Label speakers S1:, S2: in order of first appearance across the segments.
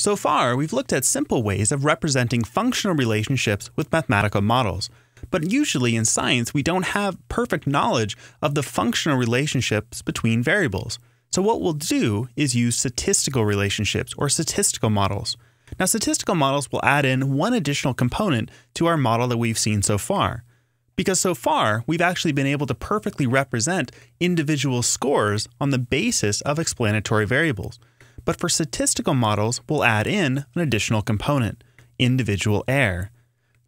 S1: So far, we've looked at simple ways of representing functional relationships with mathematical models. But usually in science, we don't have perfect knowledge of the functional relationships between variables. So, what we'll do is use statistical relationships or statistical models. Now, statistical models will add in one additional component to our model that we've seen so far. Because so far, we've actually been able to perfectly represent individual scores on the basis of explanatory variables. But for statistical models, we'll add in an additional component individual error.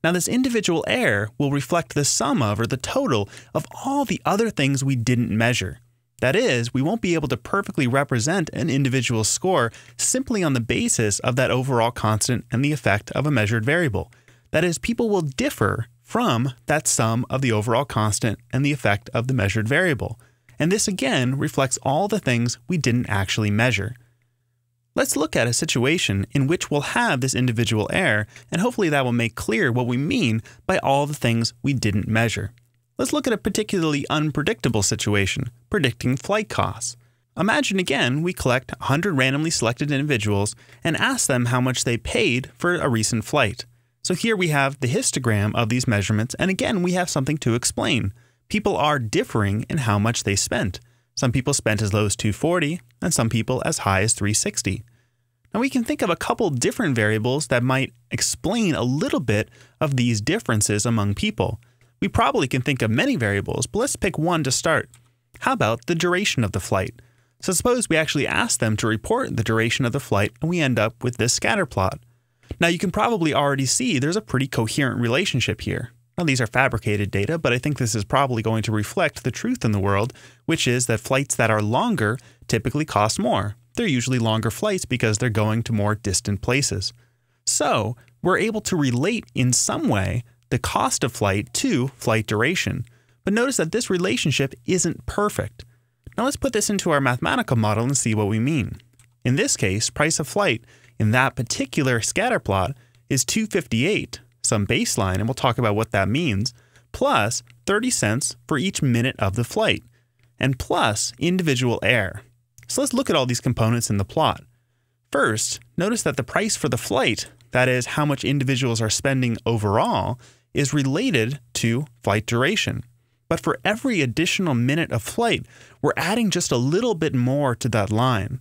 S1: Now, this individual error will reflect the sum of or the total of all the other things we didn't measure. That is, we won't be able to perfectly represent an individual score simply on the basis of that overall constant and the effect of a measured variable. That is, people will differ from that sum of the overall constant and the effect of the measured variable. And this again reflects all the things we didn't actually measure. Let's look at a situation in which we'll have this individual error, and hopefully that will make clear what we mean by all the things we didn't measure. Let's look at a particularly unpredictable situation, predicting flight costs. Imagine again we collect 100 randomly selected individuals and ask them how much they paid for a recent flight. So here we have the histogram of these measurements, and again we have something to explain. People are differing in how much they spent. Some people spent as low as 240 and some people as high as 360. Now we can think of a couple different variables that might explain a little bit of these differences among people. We probably can think of many variables, but let's pick one to start. How about the duration of the flight? So suppose we actually ask them to report the duration of the flight and we end up with this scatter plot. Now you can probably already see there's a pretty coherent relationship here. Now these are fabricated data, but I think this is probably going to reflect the truth in the world, which is that flights that are longer typically cost more. They're usually longer flights because they're going to more distant places. So, we're able to relate in some way the cost of flight to flight duration. But notice that this relationship isn't perfect. Now let's put this into our mathematical model and see what we mean. In this case, price of flight in that particular scatter plot is 258, some baseline, and we'll talk about what that means, plus 30 cents for each minute of the flight, and plus individual error. So let's look at all these components in the plot. First, notice that the price for the flight, that is, how much individuals are spending overall, is related to flight duration. But for every additional minute of flight, we're adding just a little bit more to that line.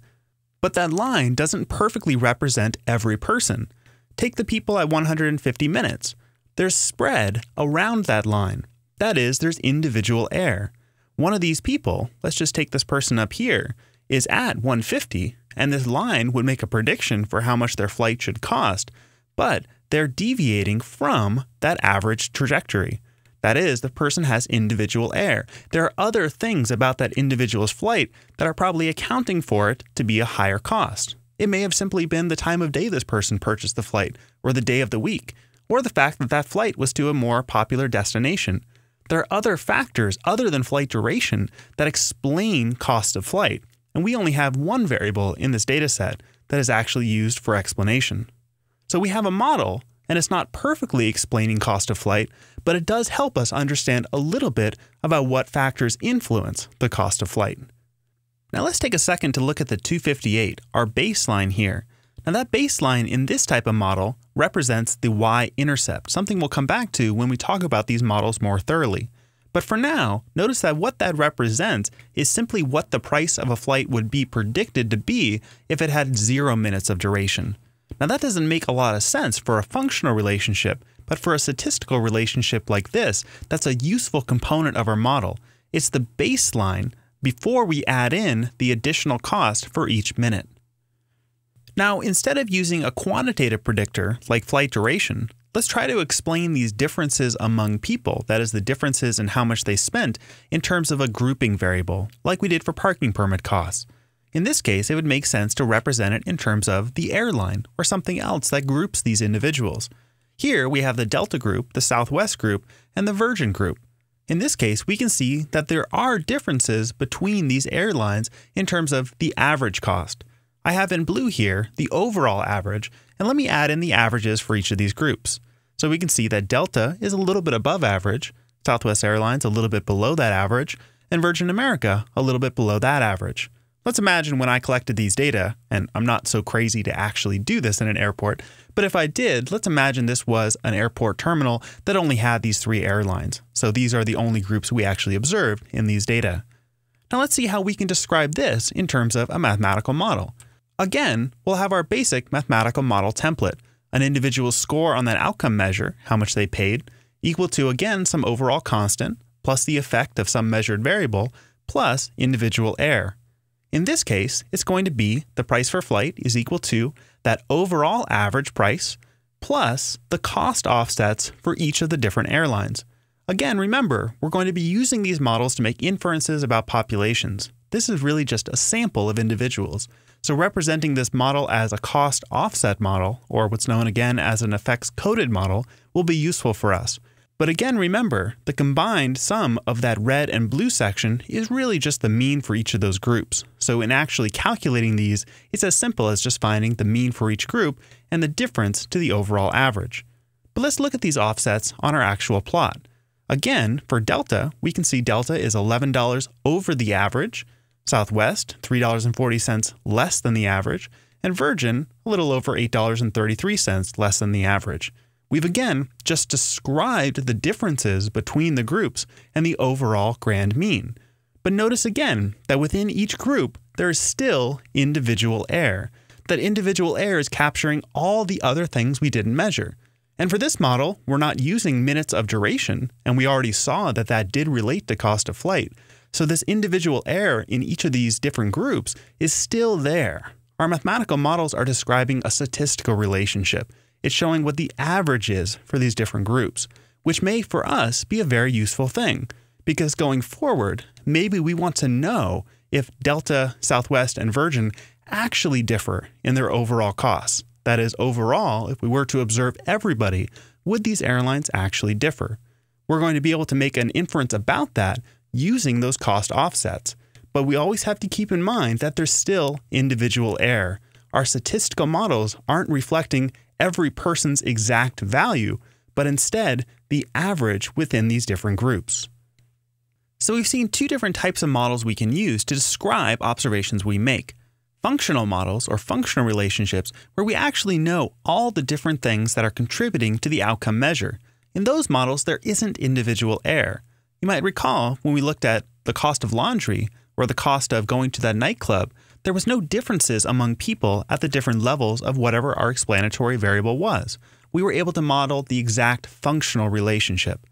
S1: But that line doesn't perfectly represent every person. Take the people at 150 minutes. There's spread around that line. That is, there's individual error. One of these people, let's just take this person up here, is at 150, and this line would make a prediction for how much their flight should cost, but they're deviating from that average trajectory. That is, the person has individual error. There are other things about that individual's flight that are probably accounting for it to be a higher cost. It may have simply been the time of day this person purchased the flight, or the day of the week, or the fact that that flight was to a more popular destination. There are other factors other than flight duration that explain cost of flight, and we only have one variable in this data set that is actually used for explanation. So we have a model, and it's not perfectly explaining cost of flight, but it does help us understand a little bit about what factors influence the cost of flight. Now let's take a second to look at the 258, our baseline here. Now that baseline in this type of model represents the y-intercept, something we'll come back to when we talk about these models more thoroughly. But for now, notice that what that represents is simply what the price of a flight would be predicted to be if it had zero minutes of duration. Now, that doesn't make a lot of sense for a functional relationship, but for a statistical relationship like this, that's a useful component of our model. It's the baseline before we add in the additional cost for each minute. Now, instead of using a quantitative predictor like flight duration, let's try to explain these differences among people, that is, the differences in how much they spent, in terms of a grouping variable, like we did for parking permit costs. In this case, it would make sense to represent it in terms of the airline or something else that groups these individuals. Here we have the Delta group, the Southwest group, and the Virgin group. In this case, we can see that there are differences between these airlines in terms of the average cost. I have in blue here the overall average, and let me add in the averages for each of these groups. So we can see that Delta is a little bit above average, Southwest Airlines a little bit below that average, and Virgin America a little bit below that average. Let's imagine when I collected these data, and I'm not so crazy to actually do this in an airport, but if I did, let's imagine this was an airport terminal that only had these three airlines. So these are the only groups we actually observed in these data. Now let's see how we can describe this in terms of a mathematical model. Again, we'll have our basic mathematical model template, an individual score on that outcome measure, how much they paid, equal to again some overall constant, plus the effect of some measured variable, plus individual error. In this case, it's going to be the price for flight is equal to that overall average price plus the cost offsets for each of the different airlines. Again, remember, we're going to be using these models to make inferences about populations. This is really just a sample of individuals. So representing this model as a cost offset model, or what's known again as an effects coded model, will be useful for us. But again, remember, the combined sum of that red and blue section is really just the mean for each of those groups. So in actually calculating these, it's as simple as just finding the mean for each group and the difference to the overall average. But let's look at these offsets on our actual plot. Again, for Delta, we can see Delta is $11 over the average, Southwest, $3.40 less than the average, and Virgin, a little over $8.33 less than the average. We've again just described the differences between the groups and the overall grand mean. But notice again that within each group, there is still individual error. That individual error is capturing all the other things we didn't measure. And for this model, we're not using minutes of duration, and we already saw that that did relate to cost of flight. So this individual error in each of these different groups is still there. Our mathematical models are describing a statistical relationship. It's showing what the average is for these different groups, which may for us be a very useful thing. Because going forward, maybe we want to know if Delta, Southwest, and Virgin actually differ in their overall costs. That is, overall, if we were to observe everybody, would these airlines actually differ? We're going to be able to make an inference about that using those cost offsets. But we always have to keep in mind that there's still individual error. Our statistical models aren't reflecting every person's exact value, but instead the average within these different groups. So we've seen two different types of models we can use to describe observations we make. Functional models or functional relationships where we actually know all the different things that are contributing to the outcome measure. In those models, there isn't individual error. You might recall when we looked at the cost of laundry or the cost of going to that nightclub, there was no differences among people at the different levels of whatever our explanatory variable was. We were able to model the exact functional relationship.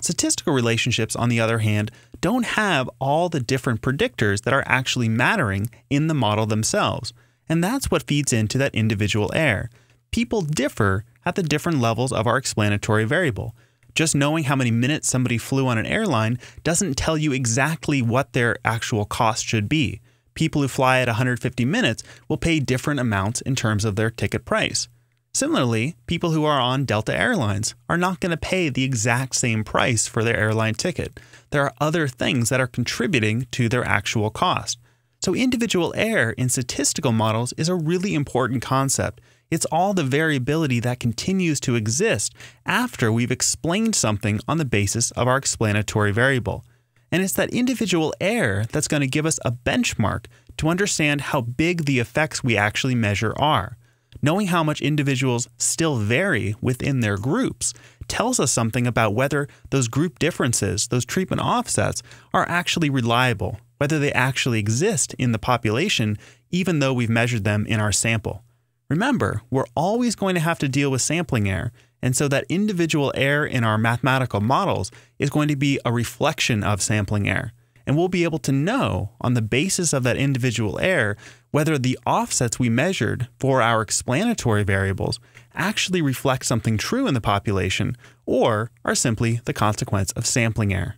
S1: Statistical relationships, on the other hand, don't have all the different predictors that are actually mattering in the model themselves. And that's what feeds into that individual error. People differ at the different levels of our explanatory variable. Just knowing how many minutes somebody flew on an airline doesn't tell you exactly what their actual cost should be people who fly at 150 minutes will pay different amounts in terms of their ticket price. Similarly, people who are on Delta Airlines are not going to pay the exact same price for their airline ticket. There are other things that are contributing to their actual cost. So, individual error in statistical models is a really important concept. It's all the variability that continues to exist after we've explained something on the basis of our explanatory variable. And it's that individual error that's going to give us a benchmark to understand how big the effects we actually measure are. Knowing how much individuals still vary within their groups tells us something about whether those group differences, those treatment offsets, are actually reliable, whether they actually exist in the population, even though we've measured them in our sample. Remember, we're always going to have to deal with sampling error, and so that individual error in our mathematical models is going to be a reflection of sampling error. And we'll be able to know on the basis of that individual error whether the offsets we measured for our explanatory variables actually reflect something true in the population or are simply the consequence of sampling error.